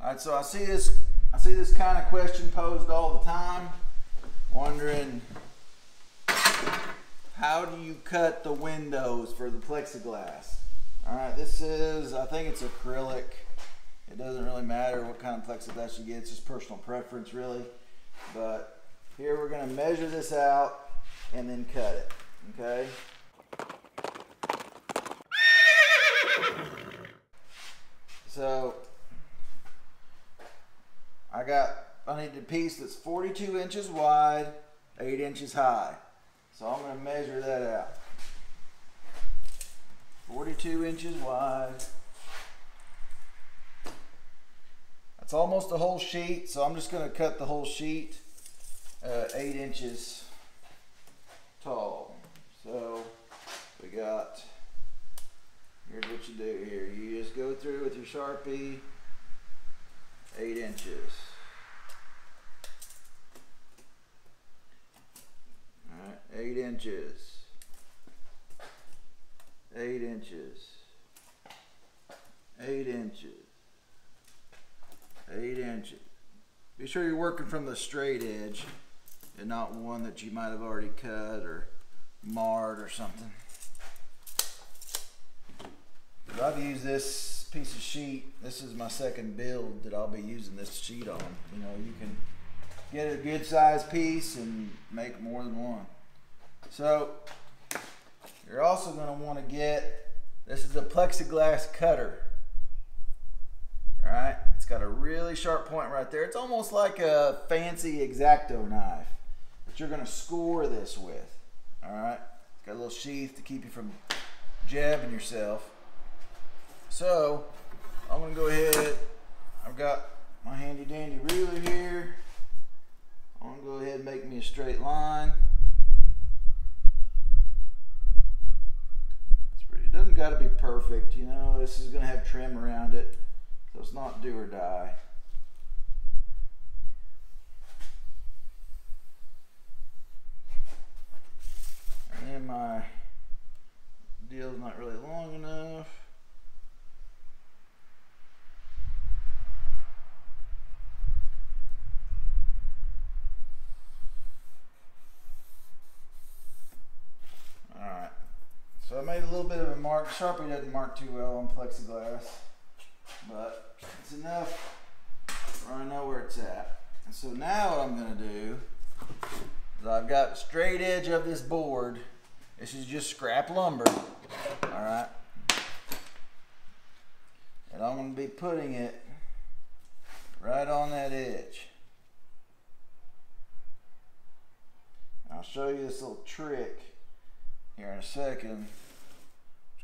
All right, so I see this. I see this kind of question posed all the time, wondering how do you cut the windows for the plexiglass? All right, this is. I think it's acrylic. It doesn't really matter what kind of plexiglass you get. It's just personal preference, really. But here we're going to measure this out and then cut it. Okay. So got, I need a piece that's 42 inches wide, 8 inches high. So I'm going to measure that out. 42 inches wide. That's almost a whole sheet, so I'm just going to cut the whole sheet uh, 8 inches tall. So we got Here's what you do here. You just go through with your Sharpie, eight inches. Alright, eight inches. Eight inches. Eight inches. Eight inches. Be sure you're working from the straight edge and not one that you might have already cut or marred or something. I've used this piece of sheet. This is my second build that I'll be using this sheet on. You know, you can get a good size piece and make more than one. So you're also going to want to get, this is a plexiglass cutter. All right, it's got a really sharp point right there. It's almost like a fancy X-Acto knife that you're going to score this with. All right, it's got a little sheath to keep you from jabbing yourself. So I'm gonna go ahead, I've got my handy dandy ruler here. I'm gonna go ahead and make me a straight line. That's doesn't gotta be perfect, you know, this is gonna have trim around it. So it's not do or die. And then my deal's not really long enough. So I a mark. Sharpie doesn't mark too well on plexiglass, but it's enough where I know where it's at. And so now what I'm gonna do is I've got straight edge of this board. This is just scrap lumber, all right? And I'm gonna be putting it right on that edge. I'll show you this little trick here in a second.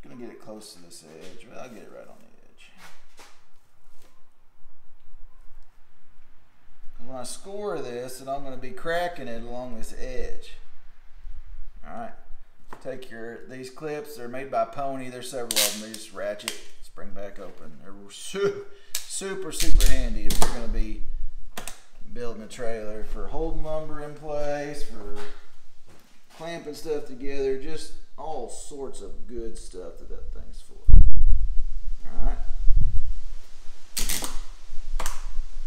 To get it close to this edge, but I'll get it right on the edge. When I score this, and I'm to be cracking it along this edge. All right. Take your, these clips, they're made by Pony. There's several of them. They just ratchet, spring back open. They're super, super, super handy if you're to be building a trailer for holding lumber in place, for clamping stuff together, just all sorts of good stuff that that thing's for. All right.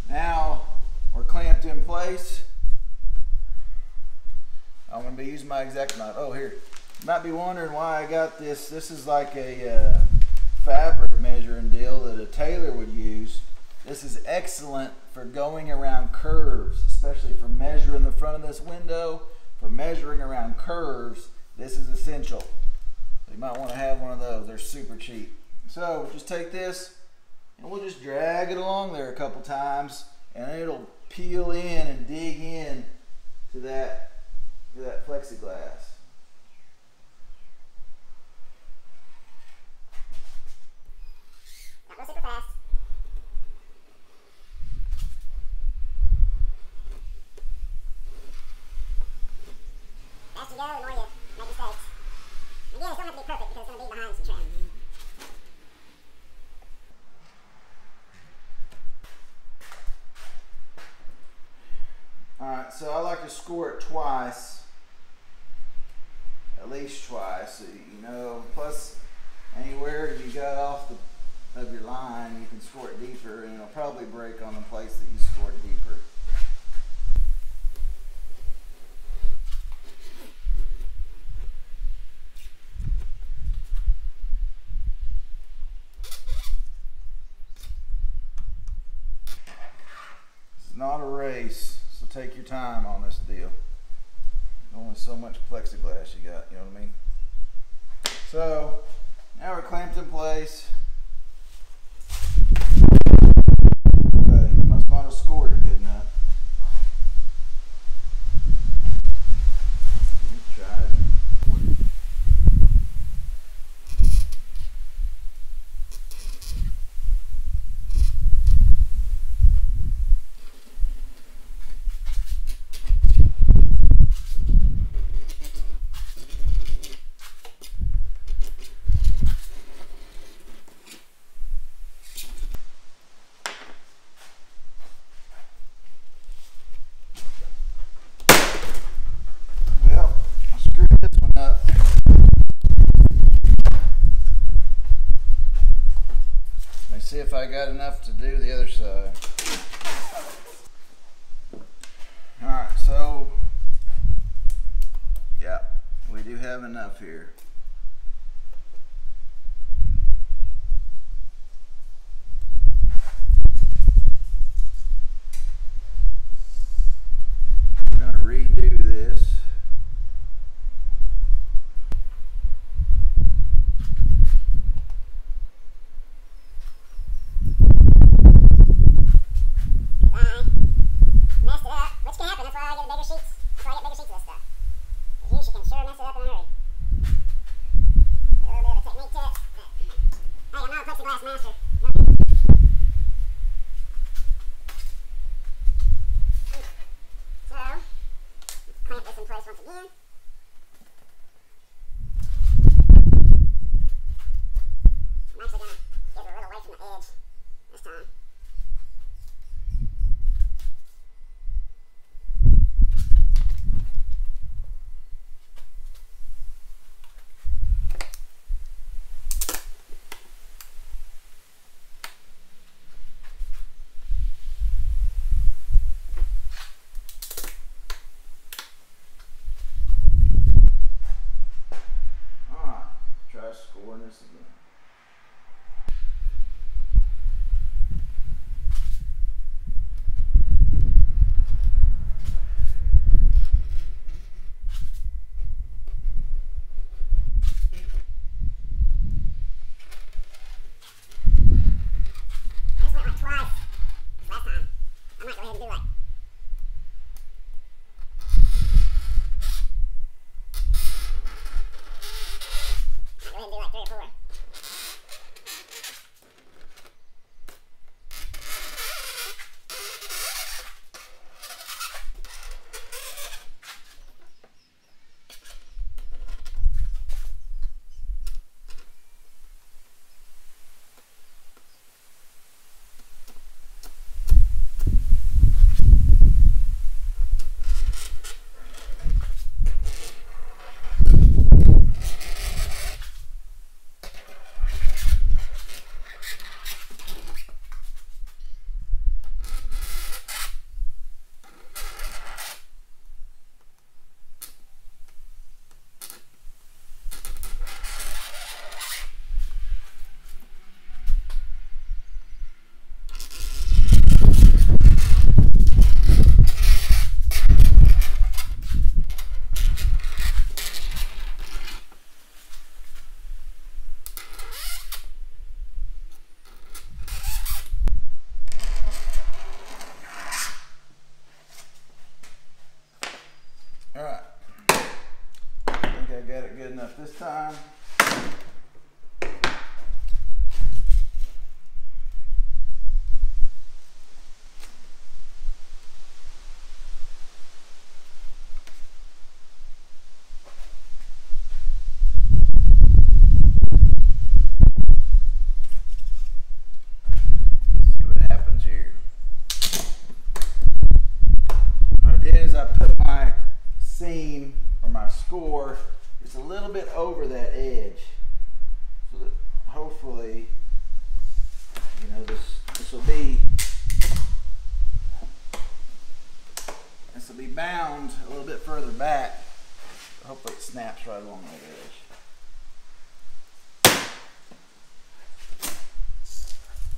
Now we're clamped in place. I'm to be using my X-Acto knife. Oh, here. You might be wondering why I got this. This is like a uh, fabric measuring deal that a tailor would use. This is excellent for going around curves, especially for measuring the front of this window for measuring around curves, this is essential. You might want to have one of those. They're super cheap. So just take this and we'll just drag it along there a couple times and it'll peel in and dig in to that, to that plexiglass. like to score it twice, at least twice. You know, plus anywhere you got off the, of your line, you can score it deeper, and it'll probably break on the place that you scored deeper. only so much plexiglass you got, you know what I mean? So now we're clamped in place. Okay, must not have scored it good enough. Let me try it. I got enough to do the other side. Alright, so, yeah, we do have enough here. We're going to redo this. for the. good enough this time. I put my seam or my score a little bit over that edge so that hopefully you know this this will be this will be bound a little bit further back hopefully it snaps right along that edge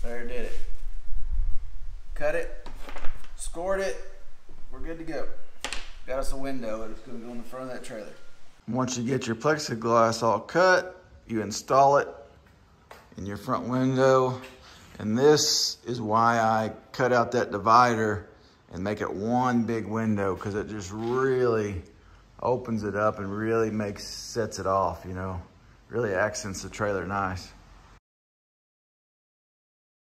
There did it. Cut it, scored it, we're good to go. Got us a window, it's gonna go in the front of that trailer. Once you get your plexiglass all cut, you install it in your front window. And this is why I cut out that divider and make it one big window because it just really opens it up and really makes, sets it off, you know, really accents the trailer nice.